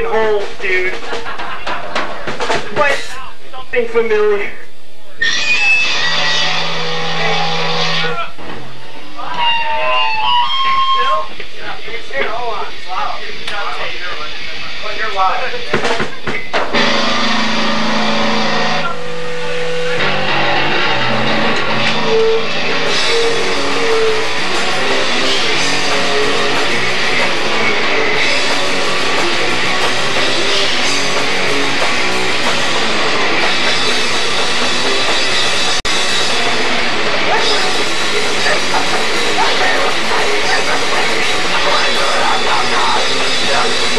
fucking holes, dude. But something familiar.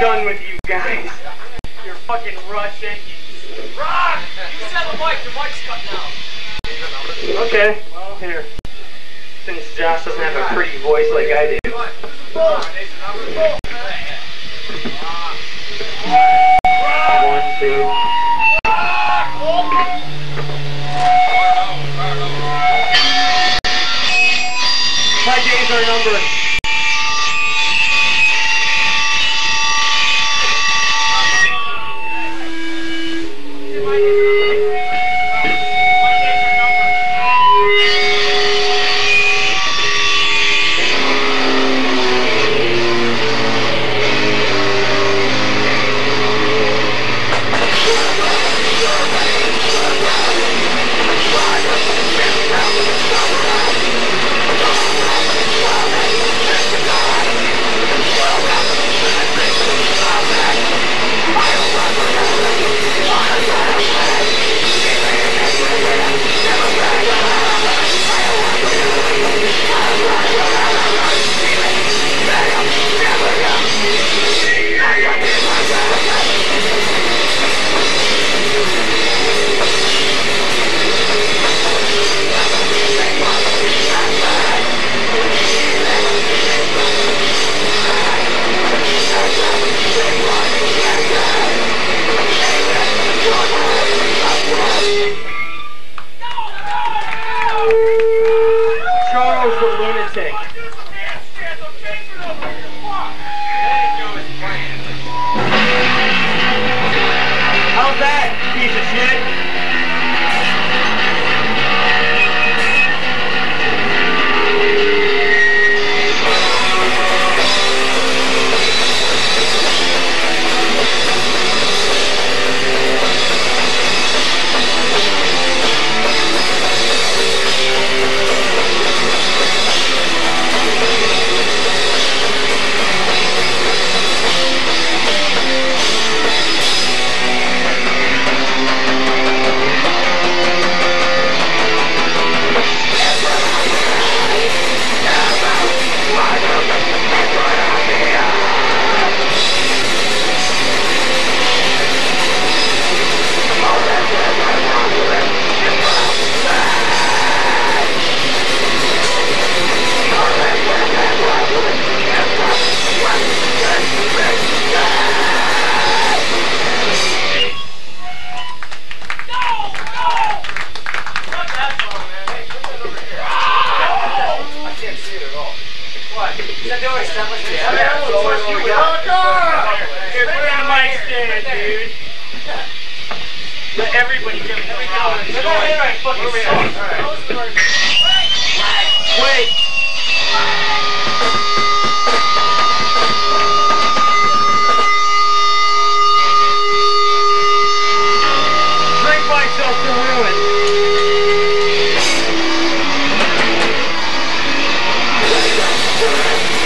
done with you guys. You're fucking Russian. Rock! You said the mic, your mic's cut now. Okay, well, here. Since Josh doesn't have a pretty voice like I do. One, two. Everybody get it. Let me go. Let me hear my fucking. Wait.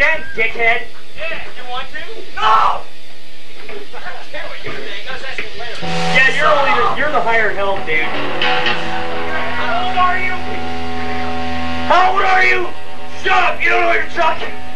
again, dickhead. Yeah, you want to? No! Here we go, Dang. I was asking later. Yeah, you're only the, you're the higher helm, dude. How old are you? Shut up! You don't know what you're talking.